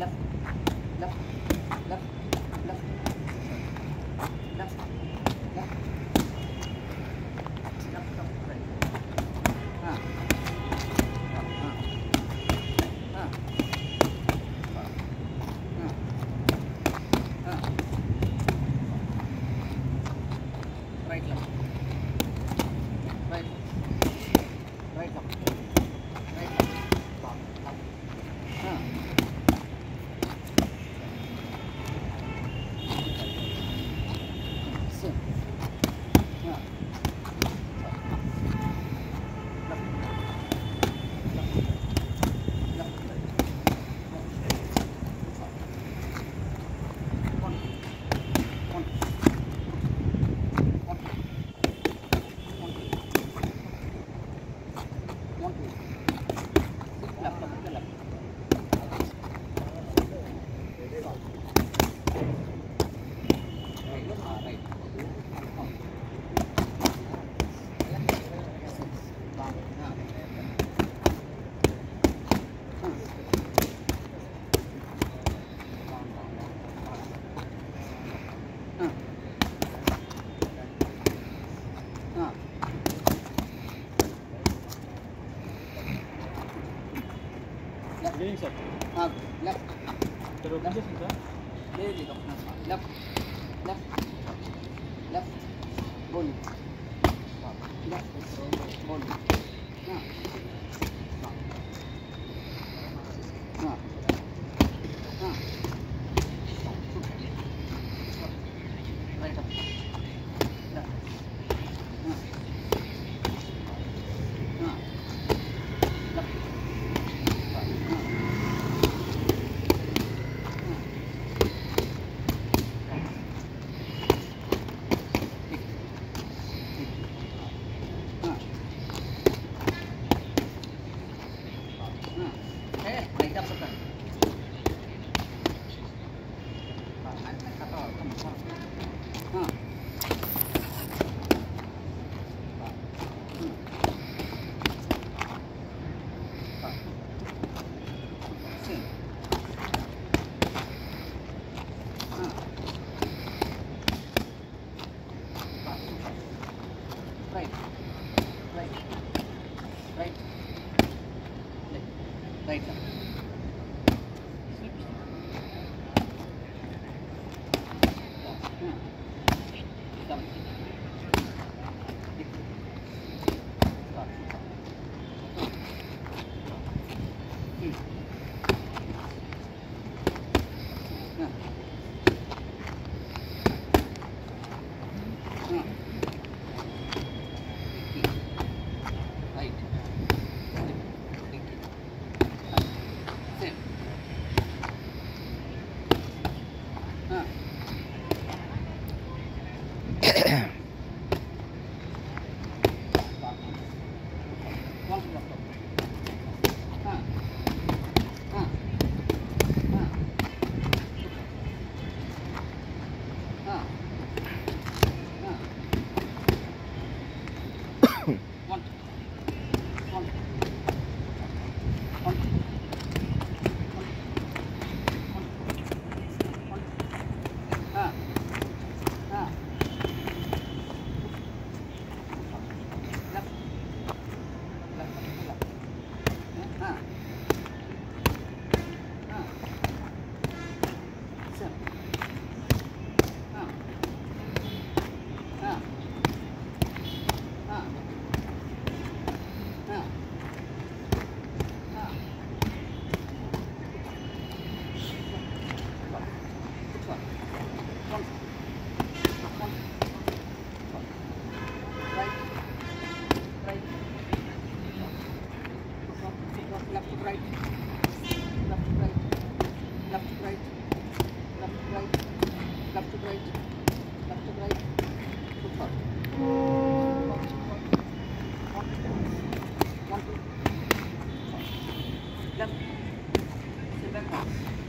لف لف لف لف لف لف Yan yung sir. Ah, left. Pero kung siya siya? Yan yung doktor. Left. Left. Left. Bull. Left. Bull. Yan. Thank you. later. Hmm. Seventy. one. left. Sit back.